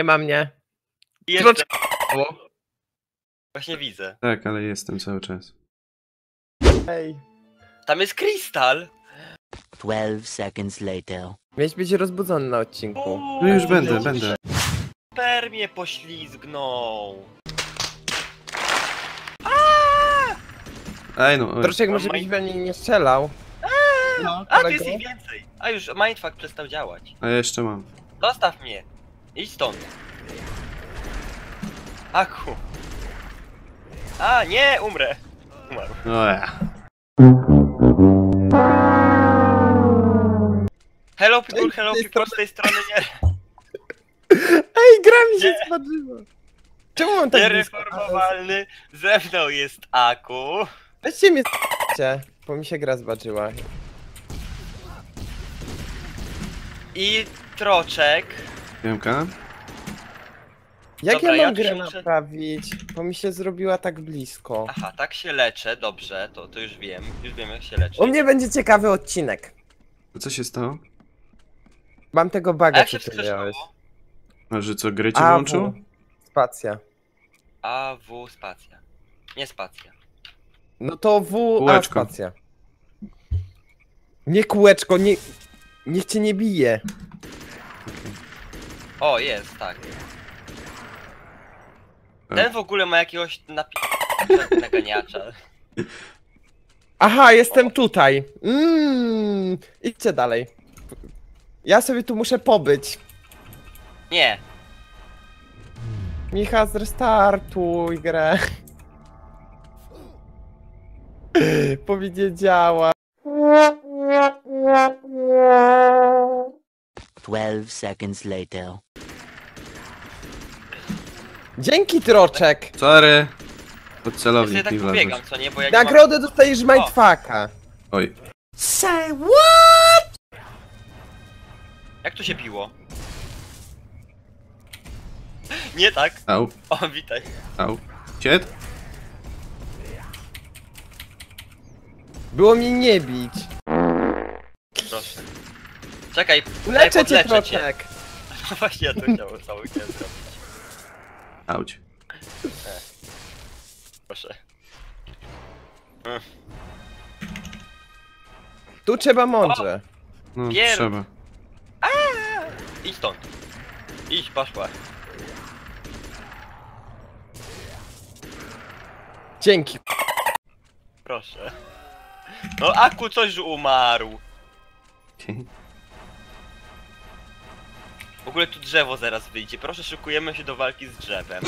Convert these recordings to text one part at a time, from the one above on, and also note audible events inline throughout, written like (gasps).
Nie ma mnie. Jestem. Właśnie widzę. Tak, ale jestem cały czas. Ej. Tam jest krystal. 12 seconds later. Miałeś być rozbudzony na odcinku. No już będę, będę. Super mnie poślizgnął. Ej no, oj. Troszeczkę A może byś we mnie nie strzelał. No, A, tu jest ich więcej. A już, mindfuck przestał działać. A ja jeszcze mam. Zostaw mnie. Idź stąd. Aku. A, nie, umrę. Umarł. O ja. Hello people, hello z tej people, z tej strony nie, Ej, gra mi się Nie. spadła. Czemu mam tak blisko? niereformowalny. Ze mną jest Aku. Weźcie mnie s***cie, bo mi się gra zbaczyła. I Troczek. Piemka? Jak Dobra, ja ja mam grę muszę- naprawić? Bo mi się zrobiła tak blisko. Aha, tak się leczę, dobrze, to, to już wiem. Już wiem jak się leczy. U mnie będzie ciekawy odcinek. A co się stało? Mam tego A baga, jak co ty wskrzeszało? miałeś. A że co, gry cię A, włączył? Spacja. A, W, spacja. Nie spacja. No to W, A, Kółeczko. spacja. Nie kółeczko, nie... Niech cię nie bije. O, jest, tak. A. Ten w ogóle ma jakiegoś napi... naganiacza. Aha, jestem tutaj. Mmm, idźcie dalej. Ja sobie tu muszę pobyć. Nie, Micha, zrestartuj grę. (laughs) Powiedziała. 12 seconds later. Dzięki, Troczek. Sorry! Pod ja celownik tak mi wlazłeś. co nie, bo jak mam... Nagrodę dostajesz mindfucka. Oj. Say what? Jak tu się biło? Nie tak. Au, O, witaj. au. Ciet? Było mi nie bić. Proszę. Czekaj, daj Leczę cię. Troczek. No (laughs) właśnie, ja to chciałem cały zrobić. Auć. Proszę. Tu trzeba mądrze. No, Pierd- trzeba. Idź stąd. Idź, poszła. Dzięki. Proszę. No, Aku coś umarł. W ogóle tu drzewo zaraz wyjdzie. Proszę, szykujemy się do walki z drzewem.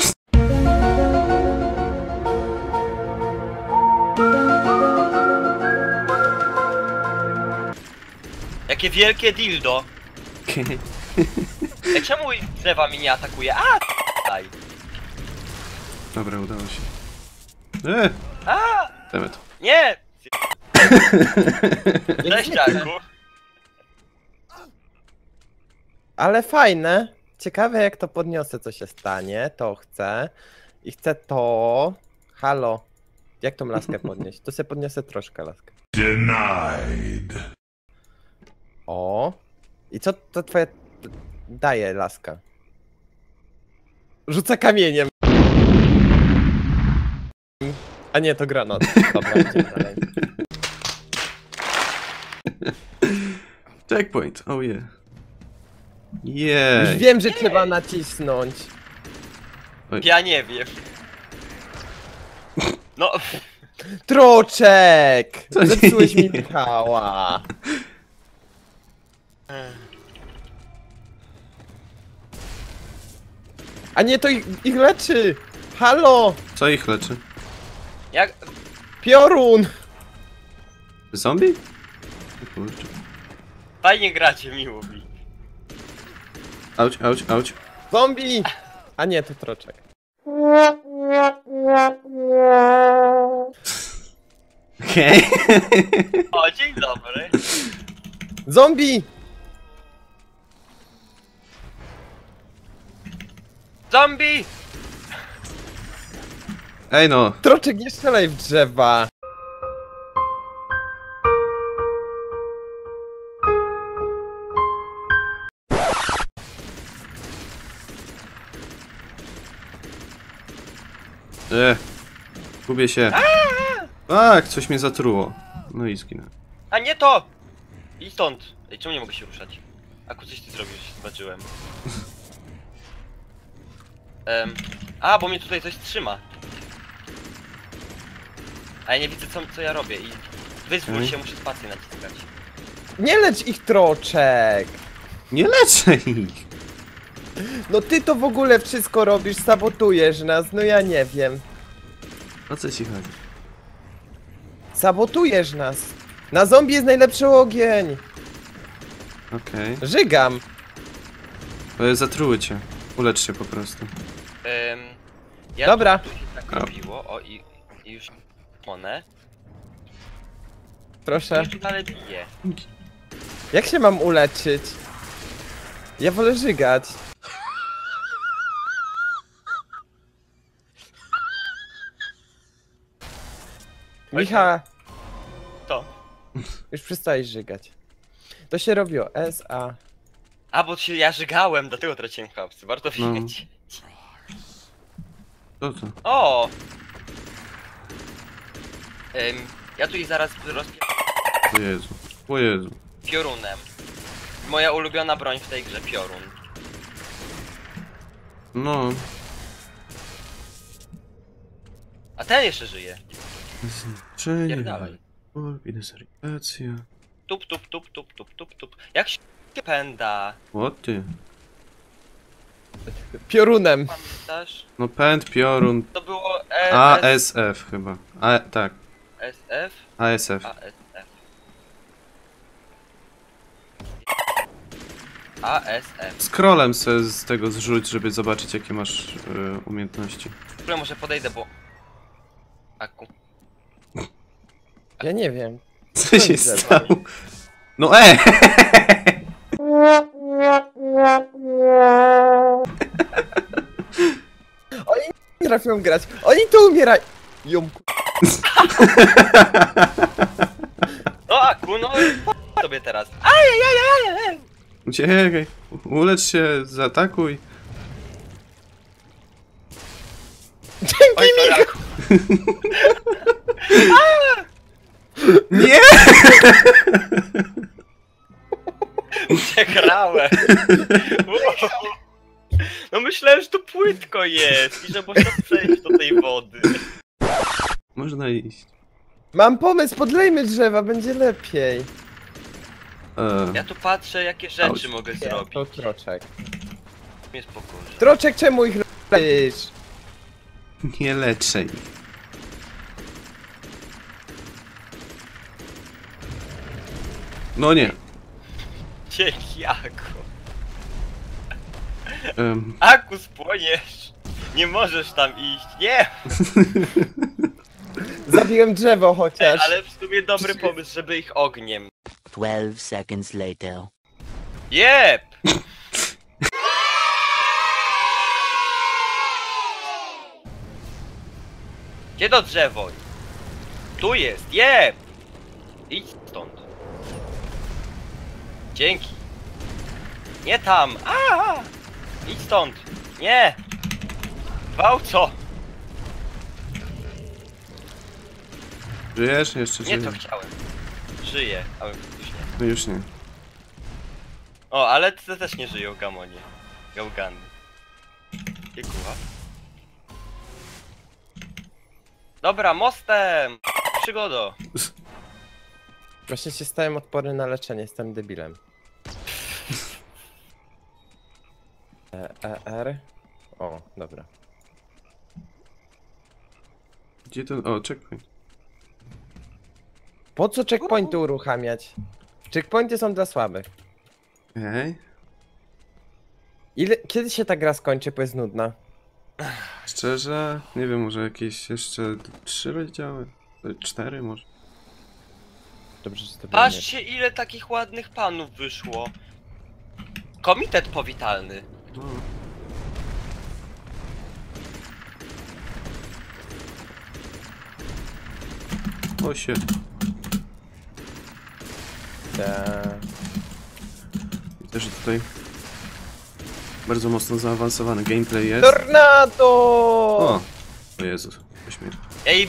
Jakie wielkie dildo. (laughs) Ej, czemu drzewa mi nie atakuje? A! Daj. Dobra, udało się. E! A! Demet. Nie! (laughs) Cześć, Aku. Ale fajne. Ciekawe jak to podniosę, co się stanie. To chcę. I chcę to. Halo. Jak tą laskę (laughs) podnieść? To sobie podniosę troszkę laskę. Denied. O. I co to twoje daje laska? Rzuca kamieniem. A nie, to granat. Dobra, (laughs) idziemy dalej. Checkpoint, oh yeah. Już Jej. wiem, że trzeba nacisnąć. Ja nie wiem. No, Troczek! Nie- Zepsułeś mi Michała. A nie, to ich, ich leczy! Halo! Co ich leczy? jak... Piorun! Zombie? Kurczę. Fajnie gracie, miło mi. Auć, auć, auć. Zombie! A nie, to troczek. Okej. O, dzień dobry. Zombie! Zombie! Ej no. Troczek, nie strzelaj w drzewa! E, gubię się. Tak, coś mnie zatruło. No i zginę. A nie to! I stąd. Ej, czemu nie mogę się ruszać? Aku, coś ty zrobisz, zobaczyłem. Em, a, bo mnie tutaj coś trzyma. A ja nie widzę co, co ja robię i... Wyzwól Okej. się, muszę spację naciskać. Nie lecz ich troczek! Nie leczę ich! No ty to w ogóle wszystko robisz, sabotujesz nas, no ja nie wiem. O co ci chodzi? Sabotujesz nas. Na zombie jest najlepszy ogień. Okej. Żygam. Okay. Zatruły cię. Ulecz się po prostu. Ja Dobra. Tu, tu się tak robiło, o i, i już one. Proszę. Już tu dalej bije. Jak się mam uleczyć? Ja wolę żygać. Micha, To. już przestałeś żygać. To się robiło S, A. A, bo się ja żygałem, dlatego traciłem hapsy, warto No. wiedzieć. Co to? O! Em, ja tu ich zaraz rozpię... O Jezu. O Jezu. piorunem. Moja ulubiona broń w tej grze, piorun. No. A ten jeszcze żyje. Czyli... Pierdalaj. Deserygacja. Tup, tup, tup, tup, tup, tup, tup. Jak się pęda? O ty. Piorunem. Pamiętasz? No pęd, piorun. To było E, ASF chyba. A, tak. SF, ASF. ASF. ASF. Scrollem sobie z tego zrzuć, żeby zobaczyć jakie masz y, umiejętności. W ogóle może podejdę, bo... Aku. Ja nie wiem. Co się widzę. stało? No e! Nie trafią grać. Oni tu umierają. No Aku, no tobie teraz. Ajajajajaj! Uciekaj. Ulecz się, zaatakuj. Oj, sorry, (laughs) Aku. Nie! Przegrałem. No myślałem, że to płytko jest i że można przejść do tej wody. Można iść. Mam pomysł, podlejmy drzewa, będzie lepiej. E, Ja tu patrzę, jakie rzeczy Auć. mogę To zrobić. troczek. Mnie spokojnie. Troczek, czemu ich leczysz? nie leczę ich. No nie. Dzięki, Aku. Em, Aku, spłoniesz. Nie możesz tam iść. Nie! (laughs) Zabiłem drzewo chociaż. ale w sumie dobry pomysł, żeby ich ogniem. 12 seconds later. Jep! Gdzie to drzewo? Tu jest, jep! Idź. Dzięki. Nie tam! A! Idź stąd! Nie! Gwałco! żyjesz? Jeszcze Nie to żyjesz. chciałem. Żyję, ale już nie. No już nie. O, ale te też nie żyją, gamonie. Gałgany. Piekuła. Dobra, mostem! Przygodo! (laughs) Właśnie się stałem odporny na leczenie, jestem debilem. E, e, R. O, dobra. Gdzie to? O, checkpoint. Po co checkpointy uruchamiać? Checkpointy są dla słabych. Ej. Ile, kiedy się ta gra skończy, bo jest nudna? Szczerze, nie wiem, może jakieś jeszcze trzy rozdziały? Cztery może? Dobrze, że Patrzcie, ile takich ładnych panów wyszło. Komitet powitalny. No. O się. Te- Widzę, że tutaj bardzo mocno zaawansowany gameplay jest. Tornado! O, O Jezus, śmierć. Ja jej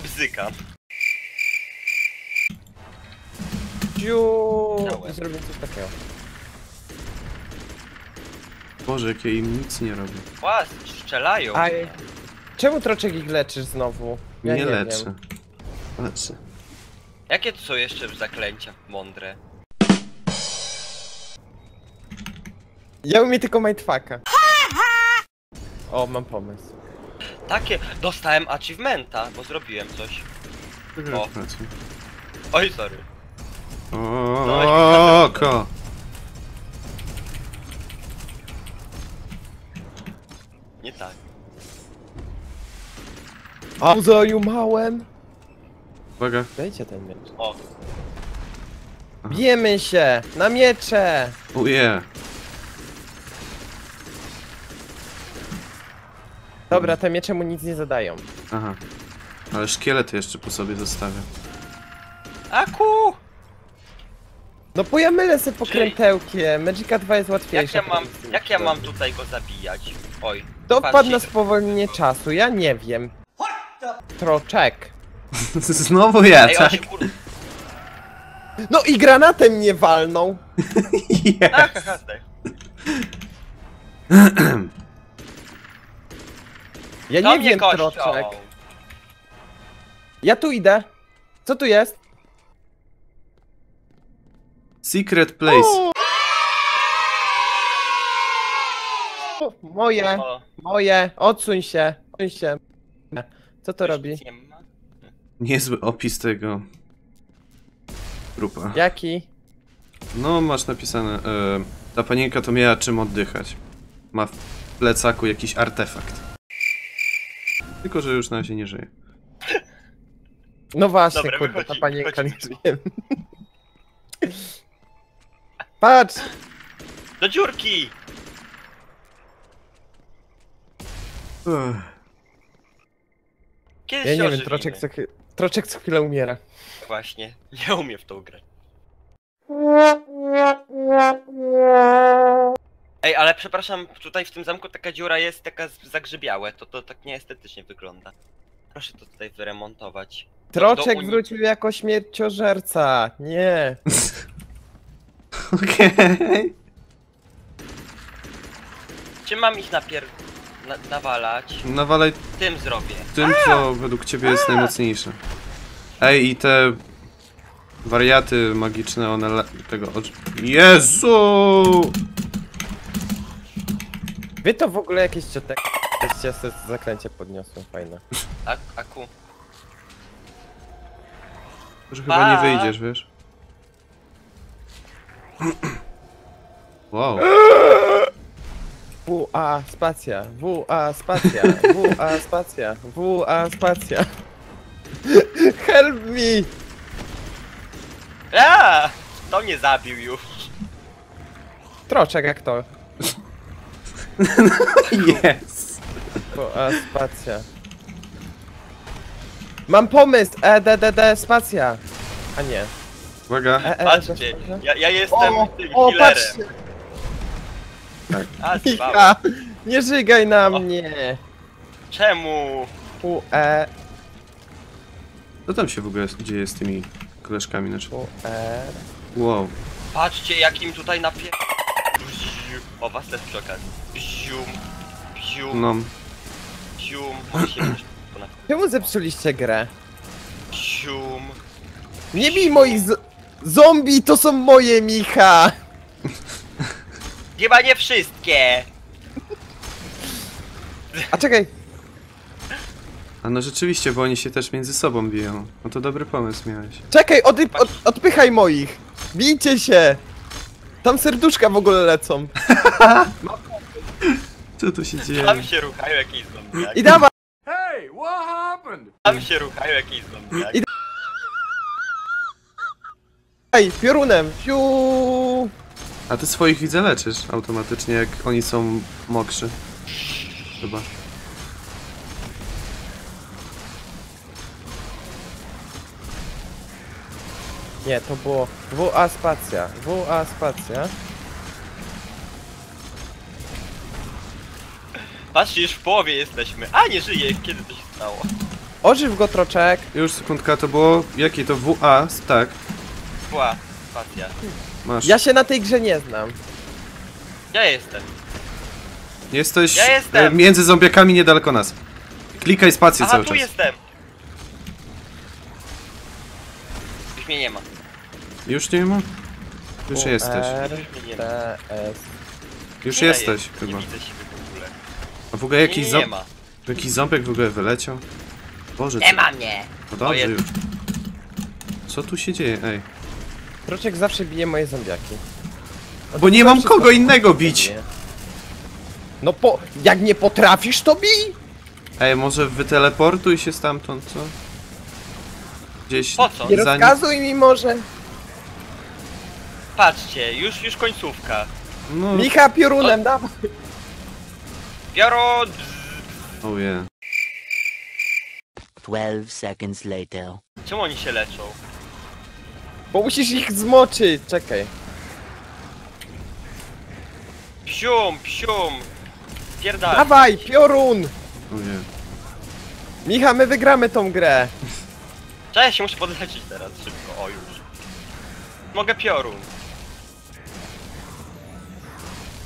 Dałem. I zrobię coś takiego. Boże, jak ja im nic nie robię. Łaz, strzelają. Aj. Czemu troczek ich leczysz znowu? Ja nie, nie leczę. Wiem. Leczę. Jakie to są jeszcze zaklęcia mądre? Ja umiem tylko mindfucka. O, mam pomysł. Takie, dostałem achievementa, bo zrobiłem coś. O. Oj, sorry. O, ko. Nie tak. A zajumałem! Uwaga. Dajcie ten miecz. O, Bijemy się! Na miecze! Uje. Dobra, te miecze mu nic nie zadają. Aha. Ale szkielety jeszcze po sobie zostawię. Aku! No bo ja mylę sobie pokrętełkiem. Magica 2 jest łatwiejsza. Jak ja mam, jak ja mam tutaj go zabijać? Oj. To wpadł na spowolnienie czasu, ja nie wiem. Troczek. (laughs) Znowu ja, Ej, on tak? się kur... No i granatem mnie! (laughs) Ja. Ach, haha, zdech. Ja To nie mnie wiem, kością. Troczek. Ja tu idę. Co tu jest? Secret place. O, moje, O, moje, odsuń się, odsuń się. Co to robi? nic nie ma. Niezły opis tego. Grupa. Jaki? No, masz napisane. E, ta panienka to miała czym oddychać. Ma w plecaku jakiś artefakt. Tylko, że już na razie nie żyje. No właśnie, Dobra, kurde, ta wychodzi- panienka nie wychodzi. żyje. Patrz! Do dziurki! Kiedy Ja się nie wiem, ożywimy? Troczek co, troczek co chwilę umiera. Właśnie, (laughs) nie umiem w tą grę. Ej, ale przepraszam, tutaj w tym zamku taka dziura jest taka z- zagrzybiałe, to to tak nieestetycznie wygląda. Proszę to tutaj wyremontować. Troczek uni- wrócił jako śmierciożerca. Nie. (laughs) Okej. Czy mam ich napier... Na nawalać? Nawalaj Tym zrobię. tym, co według ciebie jest najmocniejsze. Ej, i te wariaty magiczne, one le- tego od... Jezu! Wy to w ogóle jakieś ciotek... Jakieś sobie zaklęcie podniosłem, fajne. A, aku. Że chyba nie Pa. wyjdziesz, wiesz? Wow. WA spacja, WA spacja, WA spacja, WA spacja. Help me! A! To mnie zabił już. Troczek jak to? (laughs) Yes! WA spacja. Mam pomysł! E, D, D, D, spacja! A nie. Uwaga. E, e, Patrzcie, ja, ja jestem O, tym o, healerem. patrzcie! A, (laughs) zbałem. Micha! Nie żygaj na O. mnie! Czemu? UE, Co tam się w ogóle dzieje z tymi koleżkami? Znaczy... UE. Wow. Patrzcie jakim tutaj napie... Bziu. O, was też przy okazji. Bzium. Bzium. No. Bzium. Się (clears throat) ponad... Czemu zepsuliście grę? Bzium. Nie bij moich z... Zombie to są moje, Micha! Chyba nie wszystkie. A czekaj, A no rzeczywiście, bo oni się też między sobą biją. No to dobry pomysł miałeś. czekaj, od, od, odpychaj moich! Bijcie się! Tam serduszka w ogóle lecą. (laughs) Co tu się dzieje? Tam się ruchają jakieś zombiaki. I dawaj! Tam się ruchają jakieś zombiaki. Ej, piorunem! Fiu! A ty swoich widzę leczysz automatycznie, jak oni są mokrzy. Chyba. Nie, to było WA spacja, WA spacja. Patrzcie, już w połowie jesteśmy. A, nie żyje, kiedy to się stało? Ożyw go troczek. Już sekundka, to było... Jakie to WA? Tak. Była spacja. Masz. Ja się na tej grze nie znam. Ja jestem. Jesteś Ja jestem. e, między zombiakami niedaleko nas. Klikaj spację Aha, cały tu czas. jestem. Już mnie nie ma. Już nie ma? Już U, jesteś. R. T, S. Już Nie jesteś jest, chyba. Nie widzę siebie w ogóle. A w ogóle jakiś, nie, ma. jakiś ząbek w ogóle wyleciał? Boże, Nie ma mnie! No O, dobrze jest. już. Co tu się dzieje? Ej. Troczek zawsze bije moje zombiaki. Bo nie mam kogo innego bić! No po... Jak nie potrafisz, to bij! Ej, może wyteleportuj się stamtąd, co? Gdzieś Po co? Nie za rozkazuj mi może. Patrzcie, już, już końcówka. No, Micha piorunem, dawaj. Bioro... oh yeah. 12 seconds later. Czemu oni się leczą? Bo musisz ich zmoczyć. Czekaj. Psium, psium! Pierdal. Dawaj, piorun! Oh yeah. Micha, my wygramy tą grę. Cześć, muszę podleczyć teraz szybko, o już. Mogę piorun.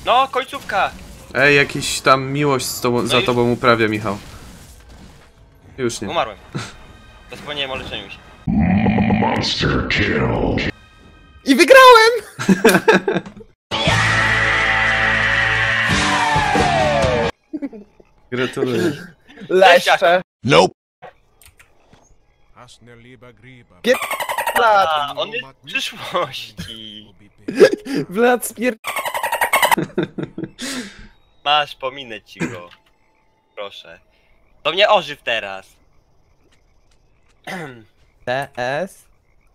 No, końcówka! Ej, jakiś tam miłość z tobą, za już- tobą uprawia, Michał. Już nie. Umarłem. Zapomniałem o leczeniu się. Monster kill. I wygrałem! (laughs) Gratuluję. Leszcze. Nope. A, on jest w przyszłości. (laughs) Vlad spier... (laughs) Masz, pominę ci go. Proszę. To mnie ożyw teraz. T, S,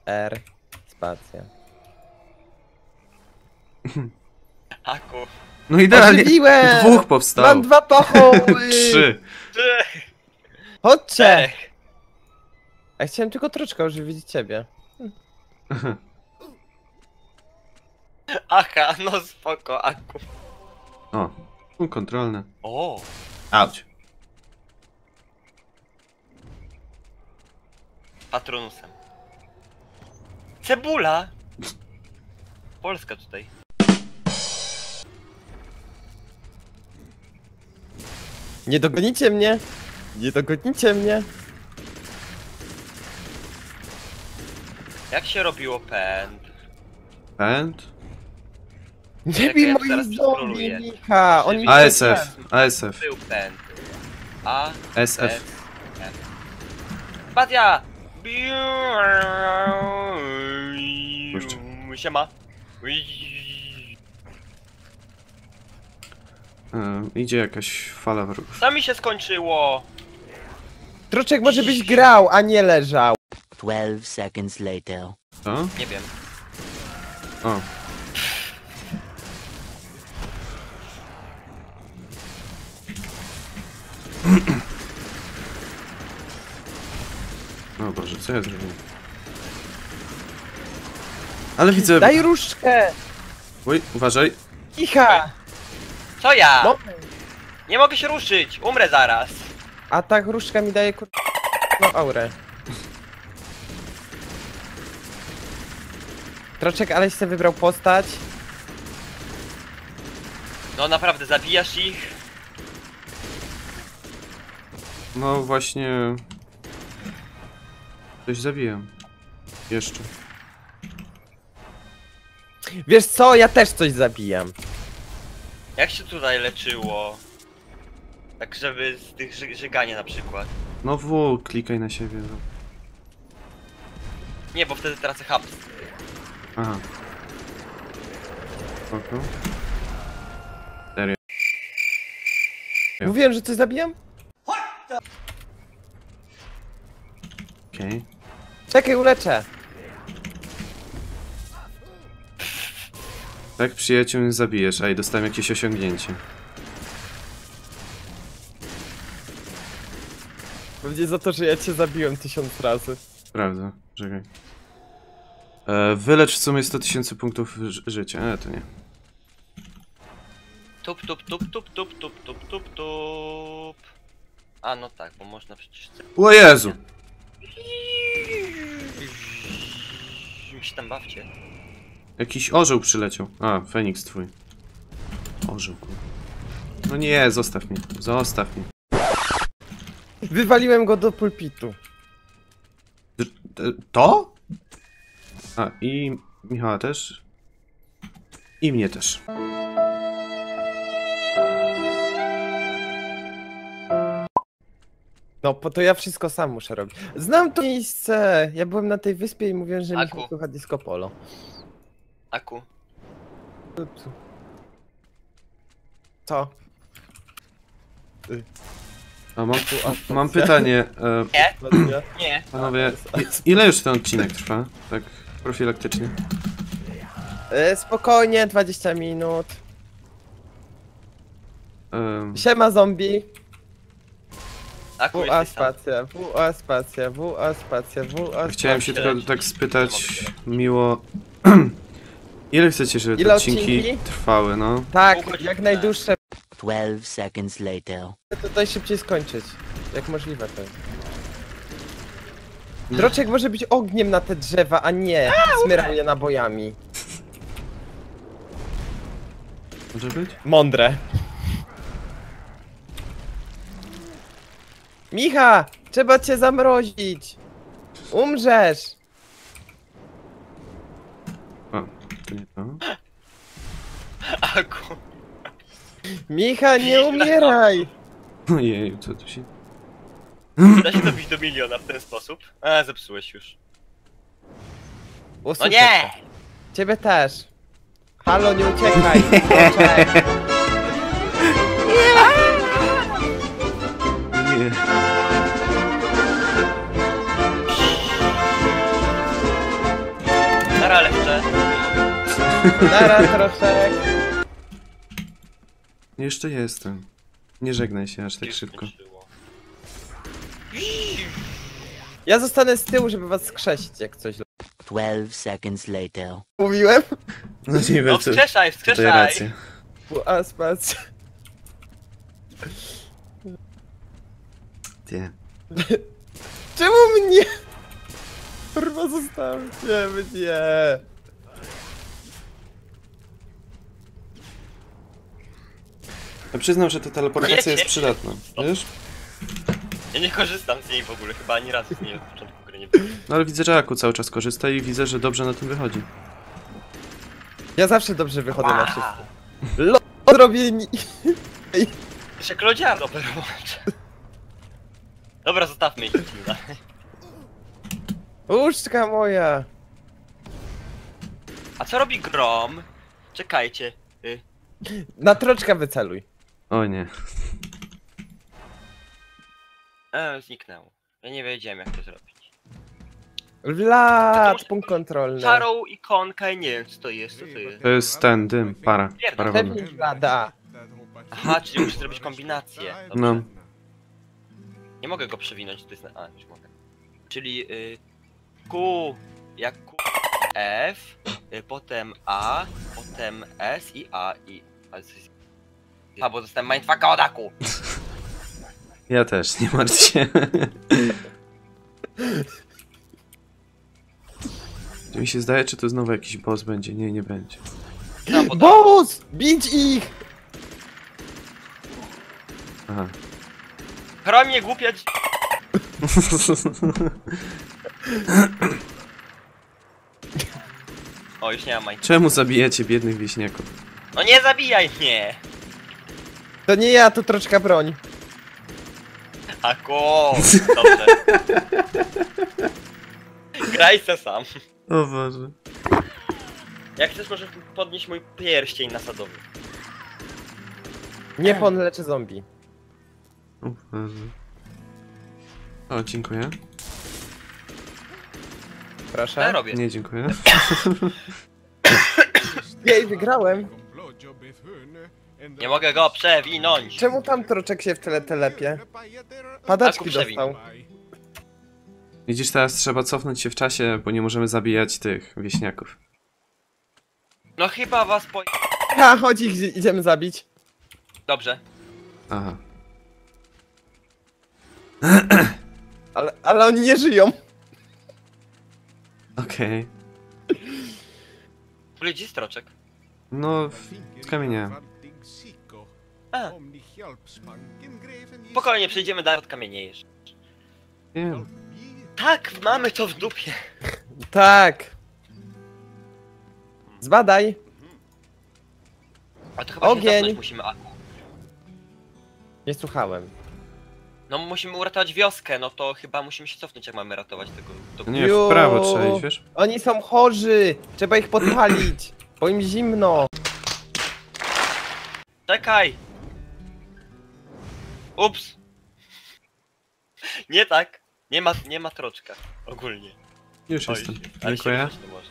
R, spacja. Aku. No idealnie. Ożywiłem! Dwóch Mam powstało. dwa pochoły! (laughs) Trzy. Chodźcie! Czterech. Ja chciałem tylko troszkę ożywić ciebie. (laughs) Aha, no spoko, Aku. O, punkt kontrolny. O, Auć. patronusem. Cebula! Polska tutaj. Nie dogonicie mnie! Nie dogonicie mnie! Jak się robiło pęd? Pęd. Nie Czekaj, bij ja moich zaraz zombie. Micha! Oni ASF. ASF. Był pęd. A, SF. Spacja! Puszczę. Siema. E, idzie jakaś fala wrogów. Co mi się skończyło? Troczek może byś grał, a nie leżał. 12 seconds later. Co? Nie wiem. O. (clears throat) O Boże, co ja zrobiłem? Ale widzę... Daj różdżkę! Oj, uważaj. Micha! Co ja? No. Nie mogę się ruszyć, umrę zaraz. A tak różdżka mi daje kur... No aurę. Troczek, aleś sobie wybrał postać. No naprawdę, zabijasz ich? No właśnie... Coś zabijam. Jeszcze. Wiesz co, ja też coś zabijam. Jak się tutaj leczyło? Tak żeby z tych ży żygania na przykład. No W, klikaj na siebie. No. Nie, bo wtedy tracę haps. Aha. Spoko. Serio. Mówiłem, że coś zabijam? Okej. Czekaj, uleczę. Tak przyjaciół nie zabijesz, a i dostałem jakieś osiągnięcie. Będzie za to, że ja cię zabiłem tysiąc razy. Prawda, czekaj. E, wylecz w sumie 100 tysięcy punktów ży życia, ale to nie. Tup, tup, tup, tup, tup, tup, tup, tup, tup. A no tak, bo można przecież... O Jezu! Mi się tam bawcie. Jakiś orzeł przyleciał. A, Feniks twój. Orzeł, kurwa. No nie, zostaw mnie. Zostaw mnie. Wywaliłem go do pulpitu. To? A, i Michała też. I mnie też. No, po to ja wszystko sam muszę robić. Znam to miejsce! Ja byłem na tej wyspie i mówiłem, że Aku. Michał kocha disco polo. Aku. Co? A mam, mam pytanie. E, Nie, panowie, i- ile już ten odcinek trwa? Tak profilaktycznie. E, spokojnie, 20 minut. Em, Siema zombie. Aku WA jesteś spacja, WA spacja, WA spacja, WA Chciałem się tylko tak spytać miło. Ile chcecie, żeby te Ile odcinki odcinki? trwały, no? Tak, jak najdłuższe. 12 seconds later. To daj szybciej skończyć. Jak możliwe to jest. Droczek może być ogniem na te drzewa, a nie smyrał je nabojami. Może być? Mądre. Micha! Trzeba cię zamrozić! Umrzesz! O, to nie to. Aku. Micha, nie umieraj! Ojej, co tu się... Da się dobić do miliona w ten sposób? A, zepsułeś już. No Usłyszę nie! cię. Ciebie też. Halo, nie uciekaj! (laughs) Nara, troszek. (laughs) Jeszcze jestem. Nie żegnaj się aż tak szybko. Ja zostanę z tyłu, żeby was skrzesić, jak coś 12 seconds later. mówiłem. No nie No wskrzeszaj, Tutaj wskrzeszaj! rację. A. Nie. (laughs) Czemu mnie? Kurwa, zostawcie mnie. Ja przyznam, że ta teleportacja Wiecie? jest przydatna. Wiesz? Ja nie korzystam z niej w ogóle, chyba ani razu z niej od początku gry nie byłem. No ale widzę, że Aku cały czas korzysta i widzę, że dobrze na tym wychodzi. Ja zawsze dobrze wychodzę na wszystko. Lo (laughs) odrobieni. Jeszcze dopiero włączę. Dobra, zostawmy ich. Łóżka moja. A co robi Grom? Czekajcie. Y, Na troczka wyceluj. O nie. e, zniknęło. Ja nie wiedziałem jak to zrobić. Vlad, punkt kontrolny. Czarą ikonka i nie wiem co to jest, co to jest. To jest ten dym, para. Para wodna. Pewnie Vlada. Aha, czyli muszę zrobić kombinację. Dobrze. No. Nie mogę go przewinąć, to jest na... A, już mogę. Czyli y, Q jak Q, F, y, potem A, potem S i A i... Ale coś... A, bo dostałem mindfucka od Aku! Ja też, nie martw się. Czy (laughs) mi się zdaje, czy to znowu jakiś boss będzie? Nie, nie będzie. No, bo Boss! Bić ich! Aha. Chroń mnie głupia dzi- (laughs) O, już nie mam mindfucka. Czemu zabijacie biednych wieśniaków? No nie zabijaj mnie! To nie ja, to troczka broń. Aku! Dobrze. (laughs) Graj se sam. O Boże. Jak chcesz, możesz podnieść mój pierścień nasadowy. Nie pon leczy zombie. O Boże. O, dziękuję. Ja Proszę. robię? Nie, dziękuję. Jej, wygrałem. Nie mogę go przewinąć! Czemu tam troczek się w tyle telepie? Padaczki dostał. Widzisz, teraz trzeba cofnąć się w czasie, bo nie możemy zabijać tych wieśniaków. No chyba was po... Ha, chodź ich idziemy zabić. Dobrze. Aha. (clears throat) Ale, ale oni nie żyją. Okej. Ludzi stroczek. No, z kamienia. A. Spokojnie, przejdziemy dalej od kamienie jeszcze. Tak, mamy to w dupie. Tak. Zbadaj. A to chyba Ogień. się cofnąć musimy. A, Nie słuchałem. no musimy uratować wioskę, no to chyba musimy się cofnąć jak mamy ratować tego. To... Nie, w prawo trzeba iść, wiesz? Oni są chorzy. Trzeba ich podpalić. Bo im zimno. Czekaj! Ups! Nie tak. Nie ma, nie ma troczka. Ogólnie. Już Oj, jestem. ale się Dziękuję. ruszać nie może.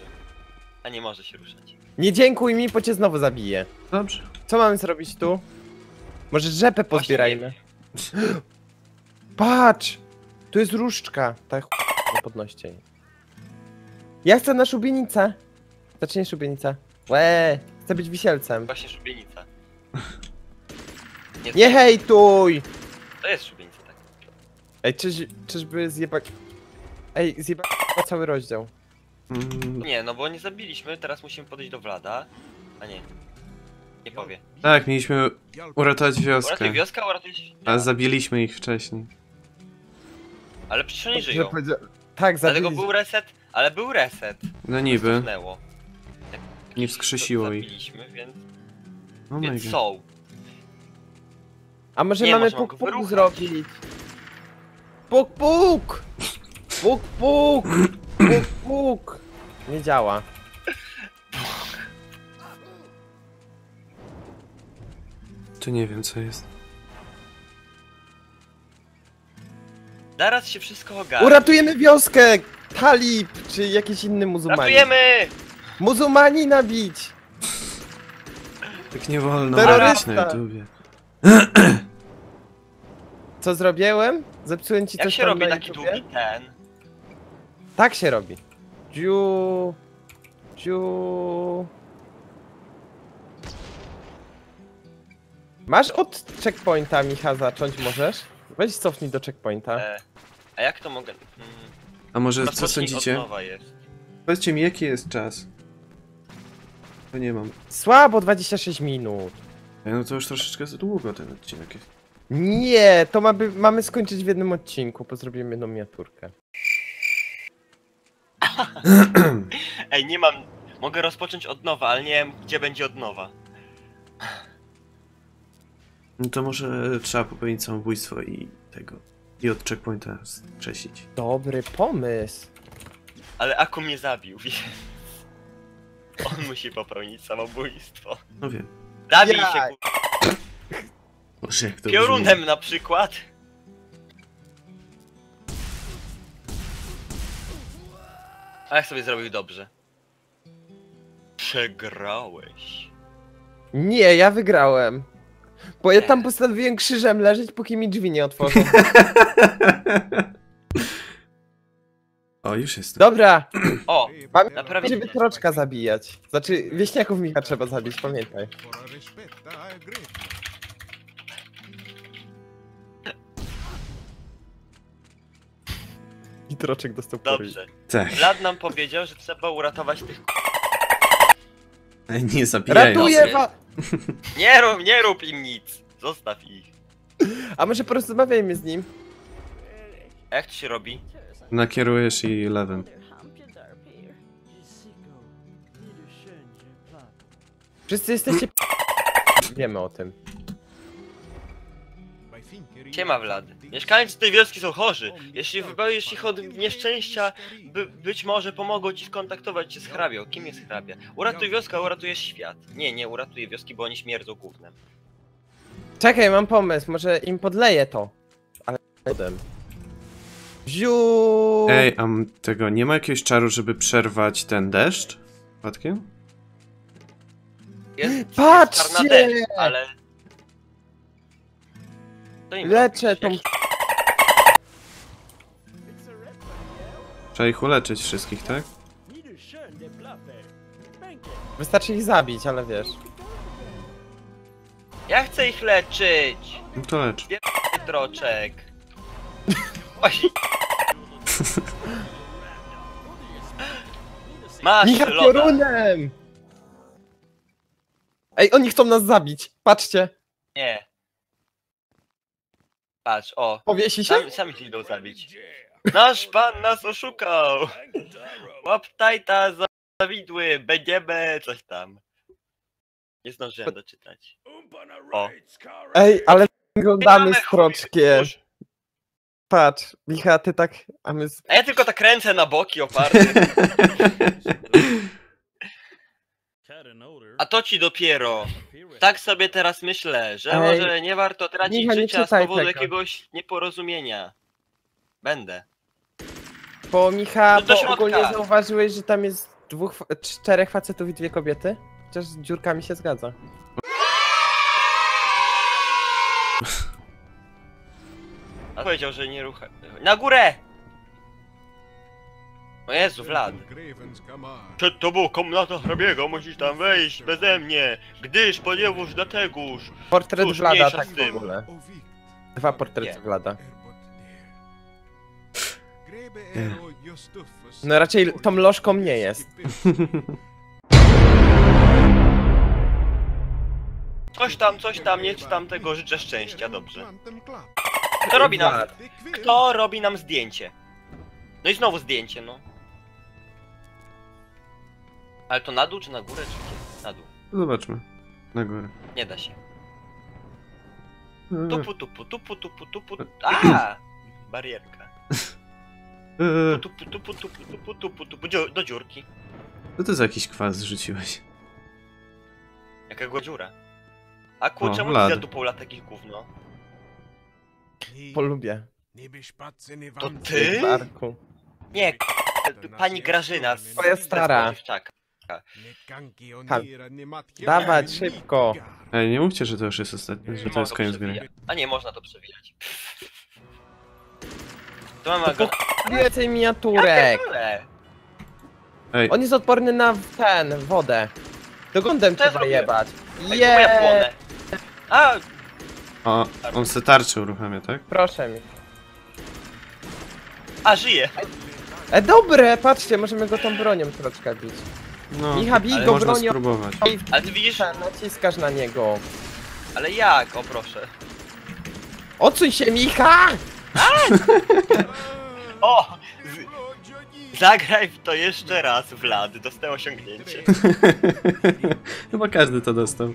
A nie może się ruszać. Nie dziękuj mi, bo cię znowu zabiję. Dobrze. Co mamy zrobić tu? Może rzepę pozbierajmy. (gasps) Patrz! Tu jest różdżka. Tak, nie podnoście jej. Ja chcę na szubienicę. Zacznij szubienicę. Łe, chcę być wisielcem. Właśnie szubienica. Nie hejtuj! To jest szubienica, tak. Ej, czyż, czyżby zjebać... Ej, zjebać cały rozdział. Mm, Nie, no bo nie zabiliśmy, teraz musimy podejść do Vlada. A nie. Nie powie. tak, mieliśmy uratować Uratuj wioskę. wioskę, uratuj... A zabiliśmy ich wcześniej. Ale przecież oni Że żyją. powiedzia- Tak, Dlatego zabili. był reset, ale był reset. No niby. Cofnęło. Nie wskrzesiło ich. Zabiliśmy, więc, Oh my więc god. są. A może Nie, mamy może mam puk go puk wyruchać. zrobić? Puk puk! Puk puk! Puk puk! Nie działa. Tu nie wiem co jest. Zaraz się wszystko ogarnie. Uratujemy wioskę! Talib! Czy jakiś inny muzułmanin. Ratujemy! Muzułmani nabić! Tak nie wolno Terrorysta. mówić na YouTubie. Co zrobiłem? Zepsułem ci Jak coś się tam robi na taki YouTubie? długi ten? Tak się robi. Dziu... Dziu... Masz od checkpointa, Micha, zacząć możesz? Weź cofnij do checkpointa. E, a jak to mogę... Mm, A może co rozpocznij od sądzicie? nowa jest. Powiedzcie mi jaki jest czas. To nie mam. Słabo 26 minut. Ej, No to już troszeczkę za długo ten odcinek jest. Nie, to ma by, mamy skończyć w jednym odcinku, bo zrobimy jedną miniaturkę. (clears throat) Ej, nie mam... Mogę rozpocząć od nowa, ale nie wiem gdzie będzie od nowa. No to może trzeba popełnić samobójstwo i tego. I od checkpointa skrzesić. Dobry pomysł. Ale Aku mnie zabił, (laughs) więc... On musi popełnić samobójstwo. No wiem. Zabij Ja- się, ku... Boże jak to brzmi. Piorunem na przykład. A jak sobie zrobił dobrze? Przegrałeś. Nie, ja wygrałem. Bo ja tam postanowiłem krzyżem leżeć, póki mi drzwi nie otworzą. (laughs) O, już jestem. Dobra, O, (clears throat) mam żeby troczka zabijać. Znaczy, wieśniaków Micha trzeba zabić, pamiętaj. I troczek dostał poryj. dobrze. Tak. Vlad nam powiedział, że trzeba uratować tych k- Ej, nie zabijają. Ratuję. (laughs) Nie rób, nie rób im nic. Zostaw ich. A może porozmawiajmy z nim? A jak to się robi? Nakierujesz i lewym. Wszyscy jesteście... Wiemy o tym. Siema Vlad. Mieszkańcy tej wioski są chorzy. Jeśli wybawisz ich od nieszczęścia, by, być może pomogą ci skontaktować się z hrabią. Kim jest hrabia? Uratuj wioskę, uratujesz świat. Nie, nie uratuję wioski, bo oni śmierdzą gównem. Czekaj, mam pomysł, może im podleję to. Ale... Potem. Ziu. Ej, a tego, nie ma jakiegoś czaru, żeby przerwać ten deszcz? Przypadkiem? Jest, (gasps) jest Patrzcie! deszcz, ale... Leczę tą... Trzeba ich uleczyć wszystkich, tak? Wystarczy ich zabić, ale wiesz. Ja chcę ich leczyć! No to lecz. Troczek. (laughs) Oj. (laughs) Masz, Micha loda. piorunem! Ej, oni chcą nas zabić. Patrzcie. Nie. Patrz, o. Powiesi się? Sami, sami się idą zabić. Nasz pan nas oszukał! Łap tajta za za widły, będziemy coś tam. Nie zdążyłem doczytać. O. Ej, ale wyglądamy Mamy z troczkiem. chuj, Patrz, Micha, ty tak... A my... z- A ja tylko tak ręce na boki oparty. A to ci dopiero. Tak sobie teraz myślę, że Ej, może nie warto tracić Michał, nie życia z powodu tego. jakiegoś nieporozumienia. Będę. Bo Micha, No bo ogólnie zauważyłeś, że tam jest dwóch, czterech facetów i dwie kobiety? Chociaż z dziurkami się zgadza. A powiedział, że nie rucha. Na górę! O Jezu, Vlad. Przed tobą komnata hrabiego, musisz tam wejść beze mnie, gdyż ponieważ dlategoż. Portret Cóż, Vlada, tak w tym. ogóle. Dwa portrety Nie. Vlada. No raczej tą lożką nie jest. Coś tam, coś tam, nie czytam tego, życzę szczęścia, dobrze. Kto robi nam, kto robi nam zdjęcie? No i znowu zdjęcie, no. Ale to na dół czy na górę, czy gdzie? Na dół. Zobaczmy. Na górę. Nie da się. Tupu, tupu, tupu, tupu, tupu. A! (clears throat) Barierka. eee, Tupu, tupu, tupu, tupu, tupu, tupu, do dziurki. Co to za jakiś kwas rzuciłeś? Jaka dziura. A ku, O, czemu ty za dupą lata jakieś gówno? Polubię. To ty? Barku. Nie, k- pani Grażyna z Twoja stara. spożywczaka. Ha, dawać szybko. Ej, nie mówcie, że to już jest ostatnie, że to jest koniec gry. A nie, można to przewijać. To mamy go... Więcej miniaturek. Ale. Ej, On jest odporny na ten, wodę. Doglądem To ja trzeba zrobię. jebać. Ej, to ja Je! płonę. A, o, on se tarczę uruchamia, tak? Proszę mi. a żyje. E, dobre, patrzcie, możemy go tą bronią troszkę bić. No, Micha, bij ale go można bronią spróbować. Ale ty widzisz, naciskasz na niego. ale jak? O proszę. Odsuń się, Micha! O! Z... Zagraj w to jeszcze raz, Vlad. Dostał osiągnięcie. (laughs) Chyba każdy to dostał.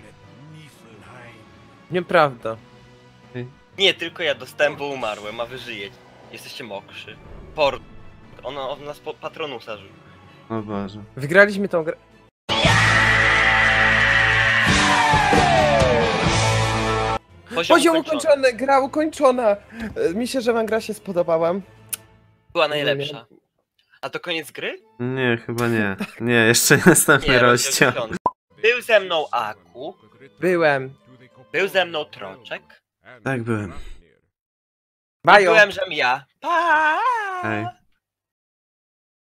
Nieprawda. Nie, tylko ja dostałem, bo umarłem, a wy żyjecie. Jesteście mokrzy. Por... Ona on nas po patronusa rzucił. O Boże. Wygraliśmy tą grę. Poziom ukończony, gra ukończona. E, Mi się, że wam gra się spodobała. Była najlepsza. A to koniec gry? Nie, chyba nie. Nie, jeszcze następny rozdział. Był ze mną Aku, Byłem. był ze mną Troczek, Tak byłem. Bajo. byłem, żem ja. Pa! Hej.